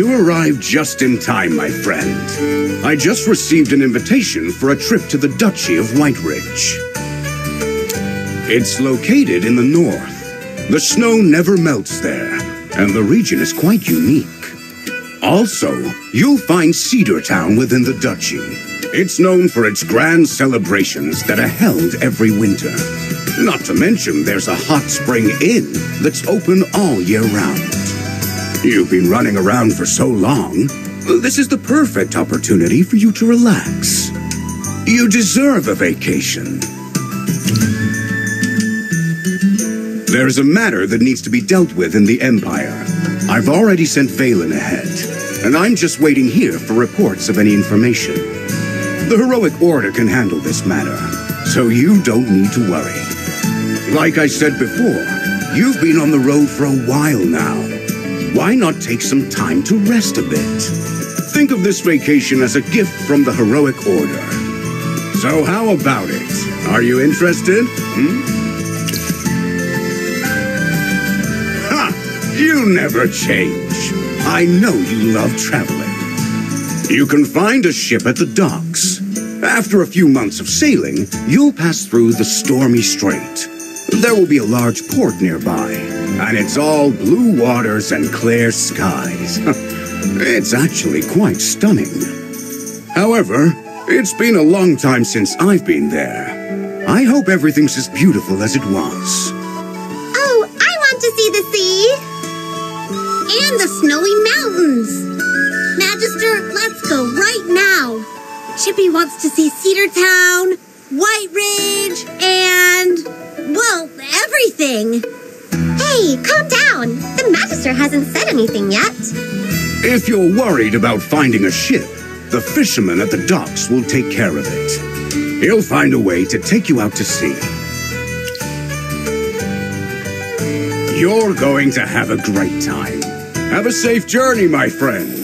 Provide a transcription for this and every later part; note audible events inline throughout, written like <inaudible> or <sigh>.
You arrived just in time, my friend. I just received an invitation for a trip to the Duchy of White Ridge. It's located in the north. The snow never melts there, and the region is quite unique. Also, you'll find Cedar Town within the duchy. It's known for its grand celebrations that are held every winter. Not to mention, there's a hot spring inn that's open all year round. You've been running around for so long, this is the perfect opportunity for you to relax. You deserve a vacation. There's a matter that needs to be dealt with in the Empire. I've already sent Valen ahead, and I'm just waiting here for reports of any information. The Heroic Order can handle this matter, so you don't need to worry. Like I said before, you've been on the road for a while now why not take some time to rest a bit? Think of this vacation as a gift from the Heroic Order. So how about it? Are you interested? Hmm? Ha! You never change. I know you love traveling. You can find a ship at the docks. After a few months of sailing, you'll pass through the stormy strait. There will be a large port nearby and it's all blue waters and clear skies. <laughs> it's actually quite stunning. However, it's been a long time since I've been there. I hope everything's as beautiful as it was. Oh, I want to see the sea! And the snowy mountains! Magister, let's go right now! Chippy wants to see Cedar Town, White Ridge, and, well, everything! Hey, calm down. The Magister hasn't said anything yet. If you're worried about finding a ship, the fisherman at the docks will take care of it. He'll find a way to take you out to sea. You're going to have a great time. Have a safe journey, my friend.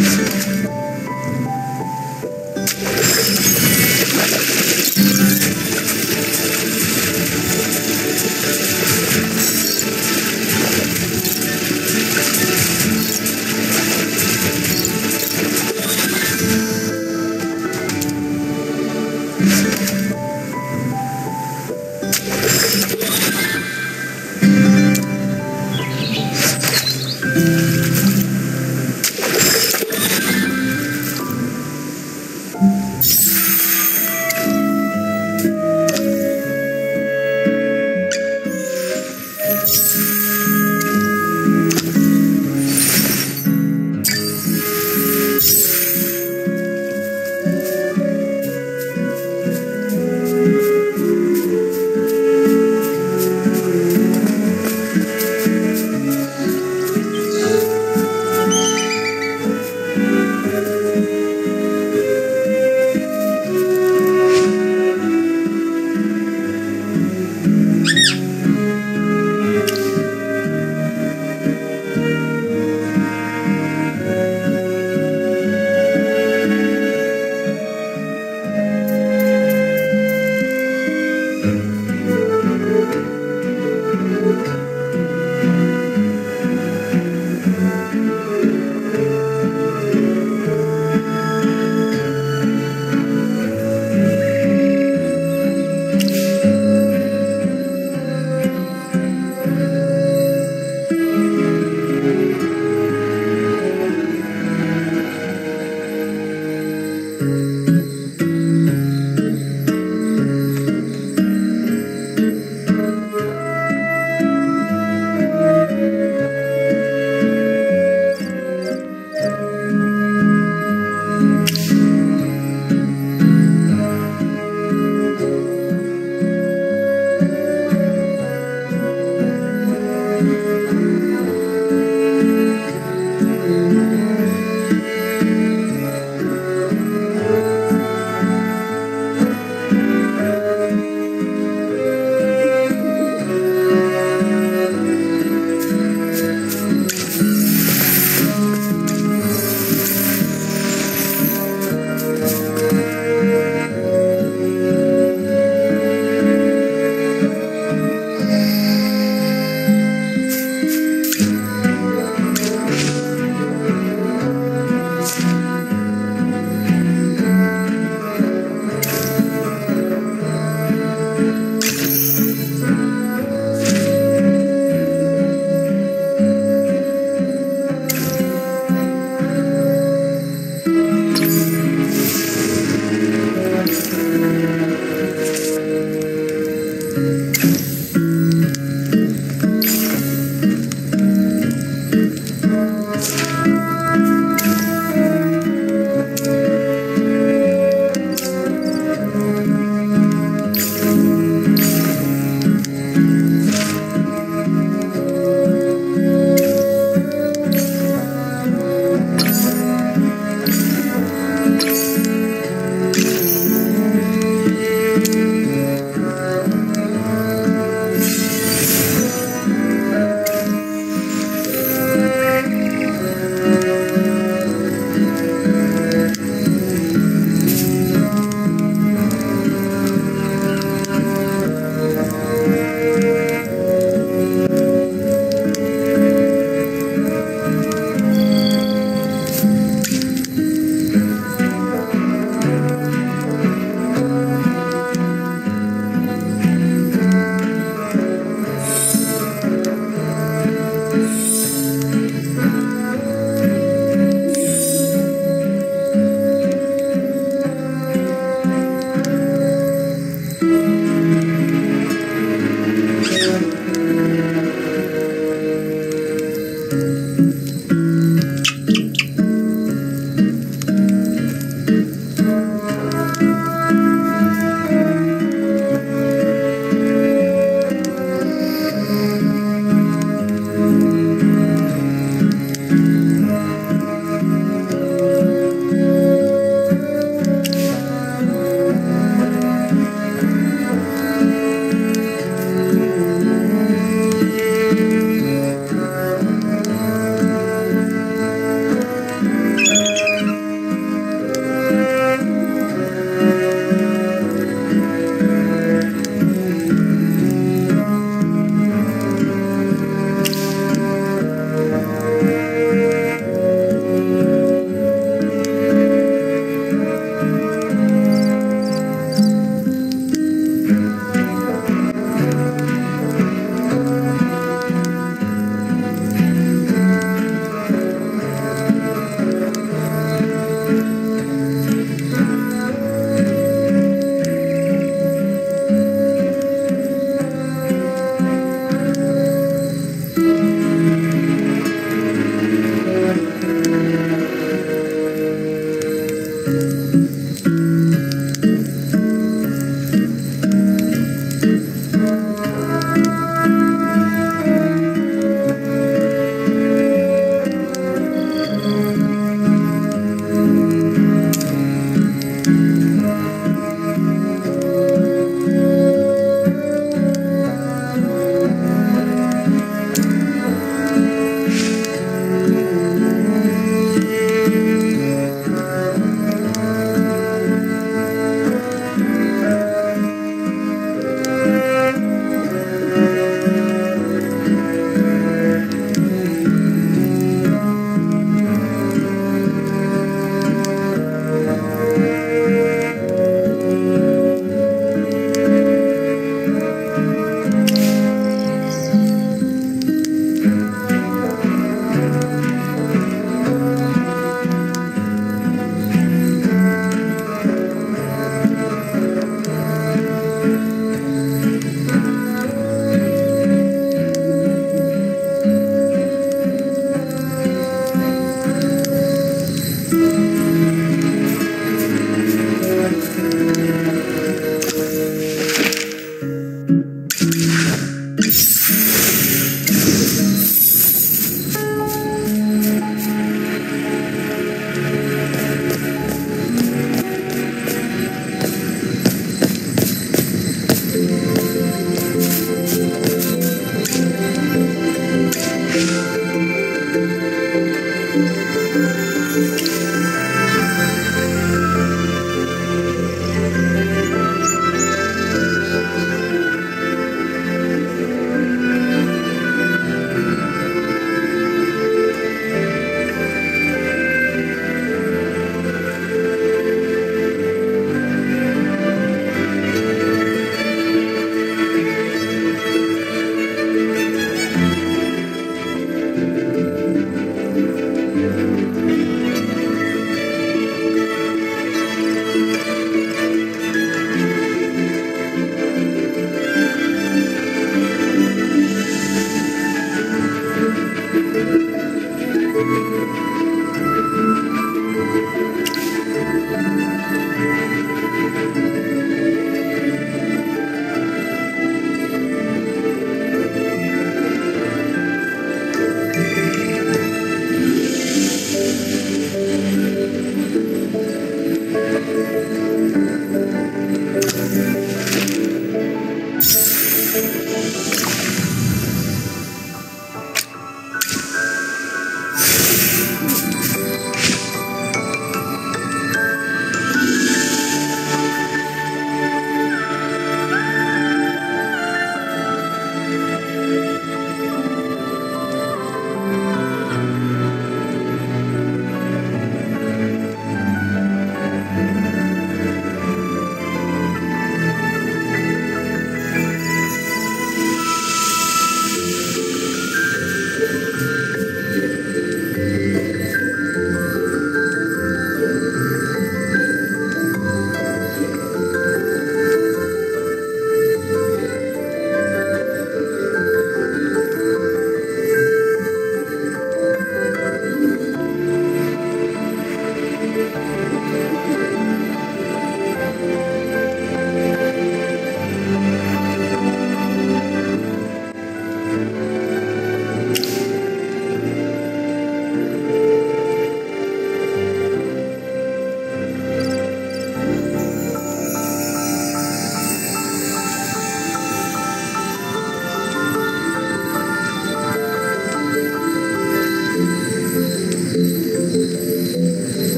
Jesus.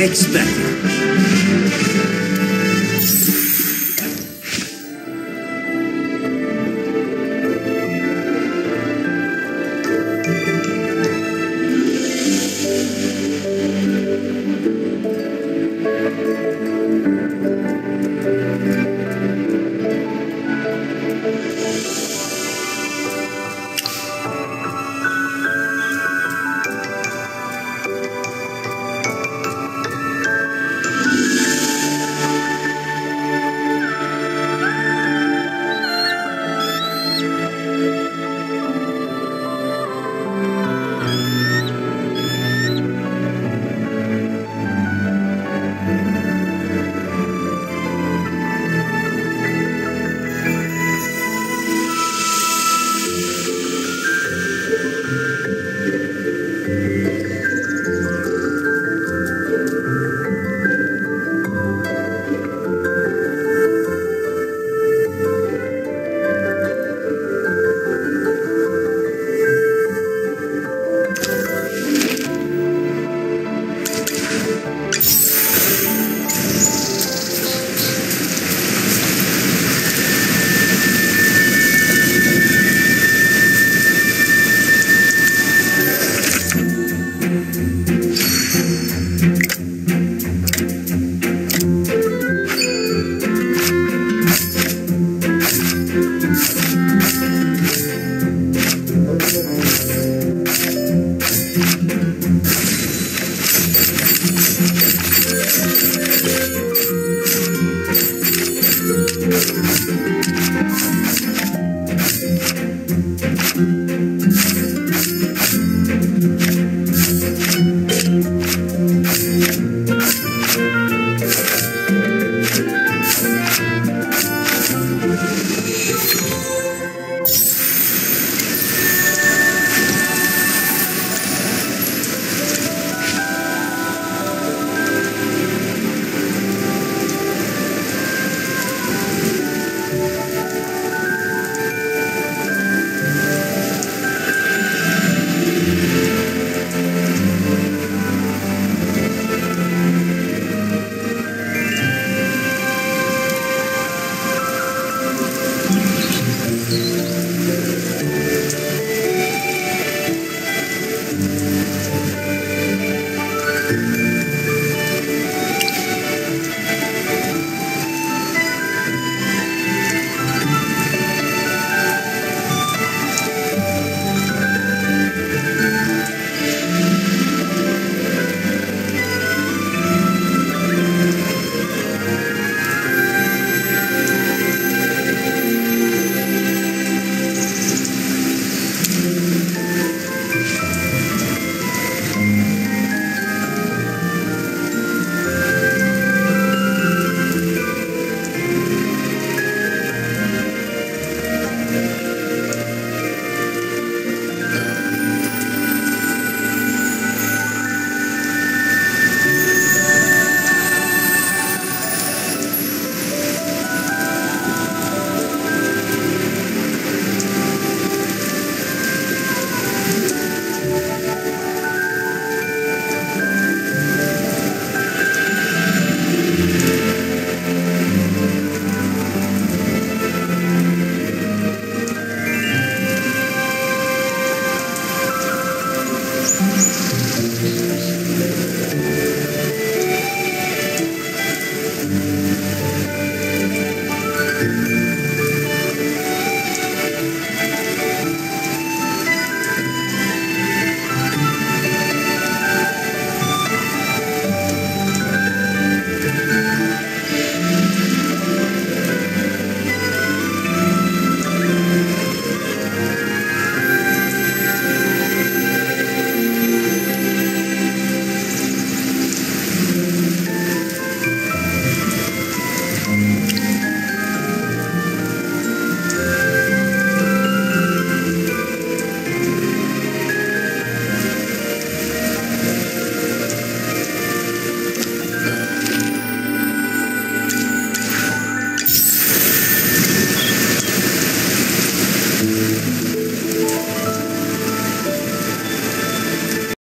I expected.